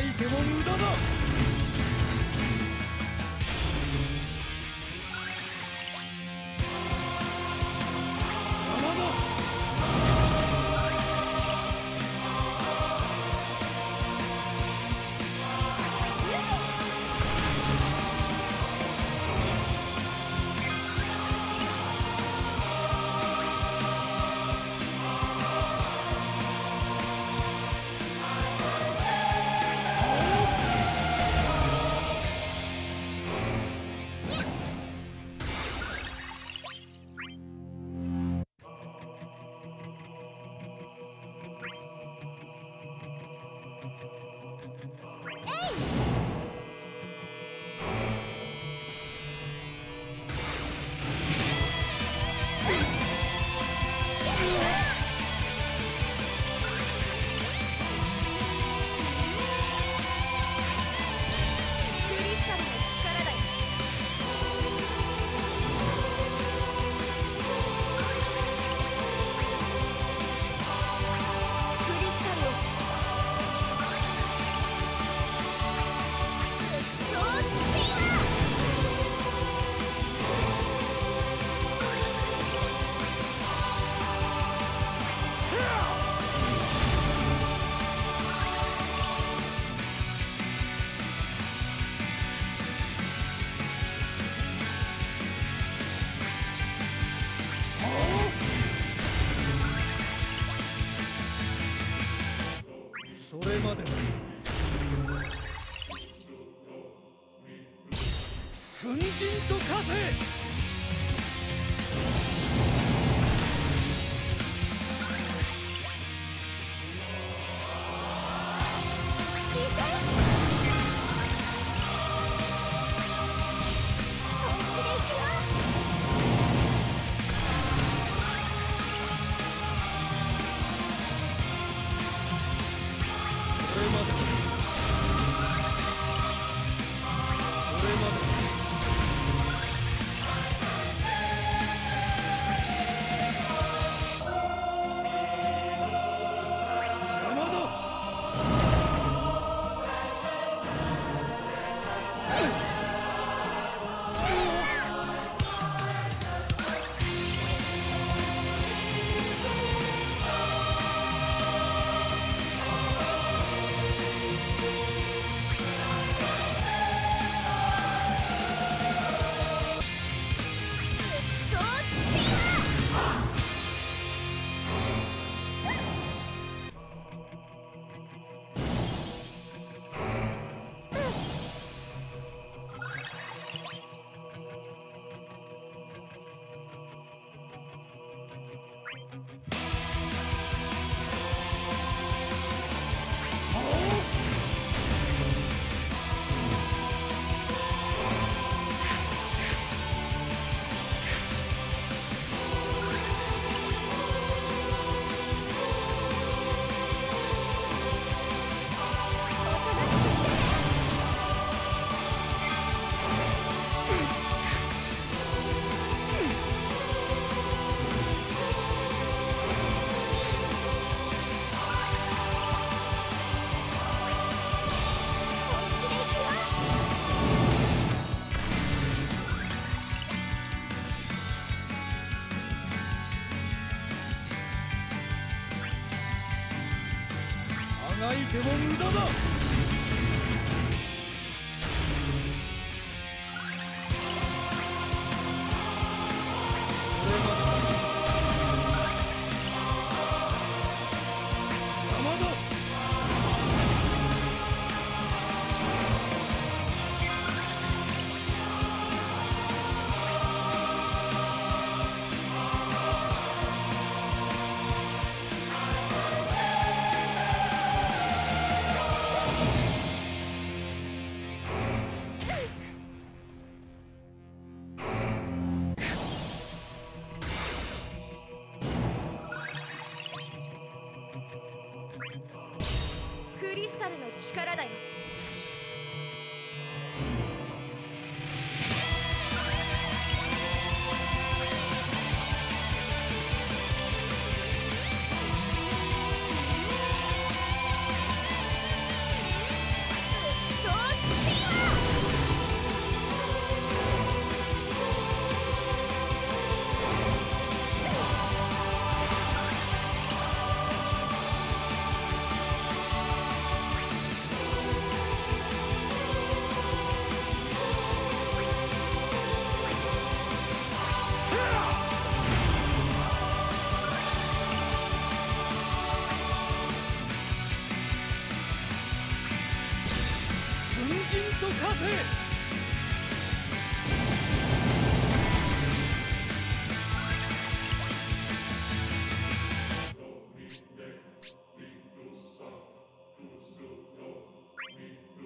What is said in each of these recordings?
いても無駄だ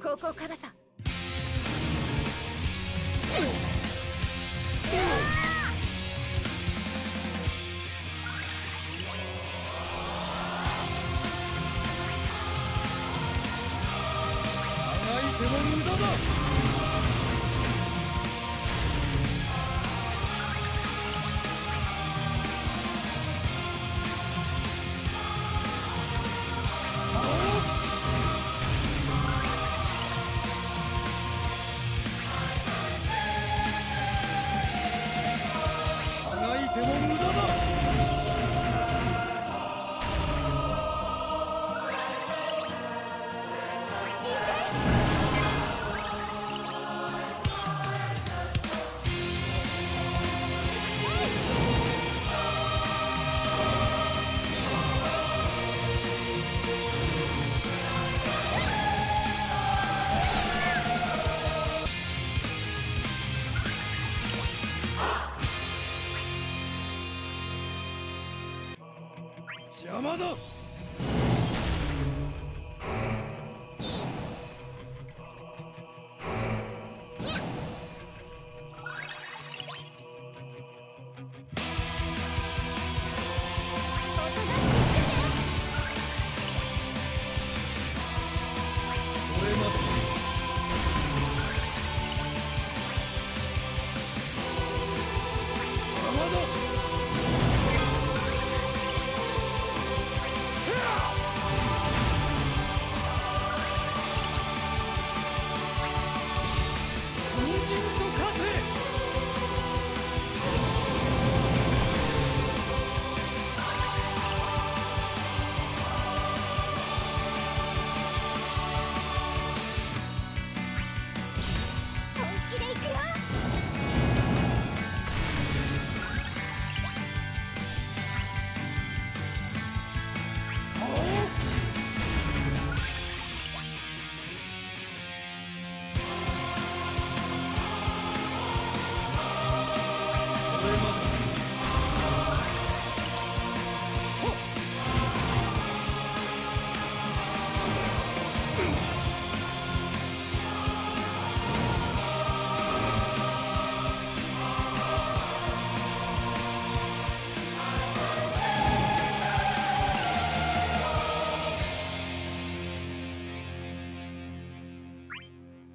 ここからさ。Demonio. llamado?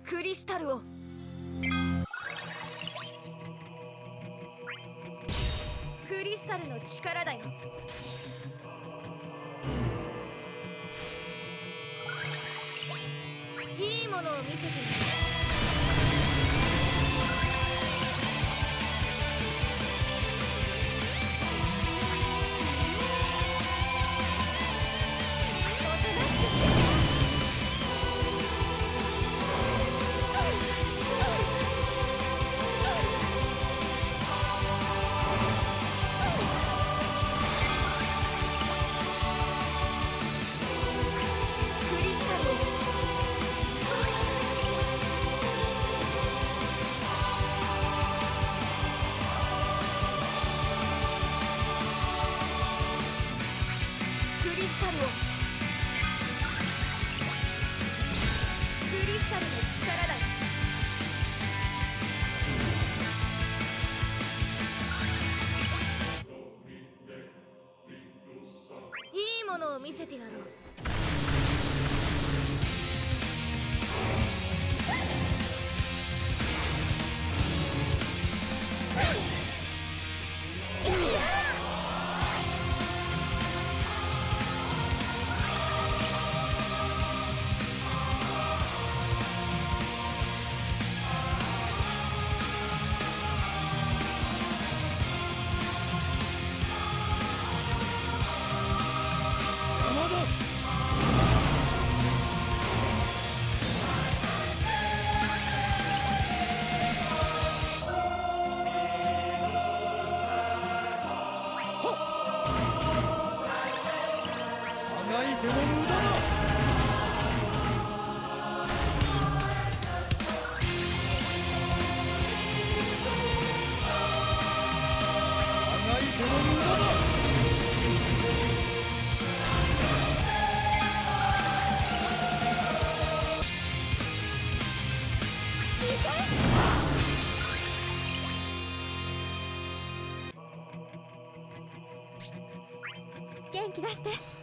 クリスタルを。クリスタルの力だよ。いいものを見せてみよ気がして。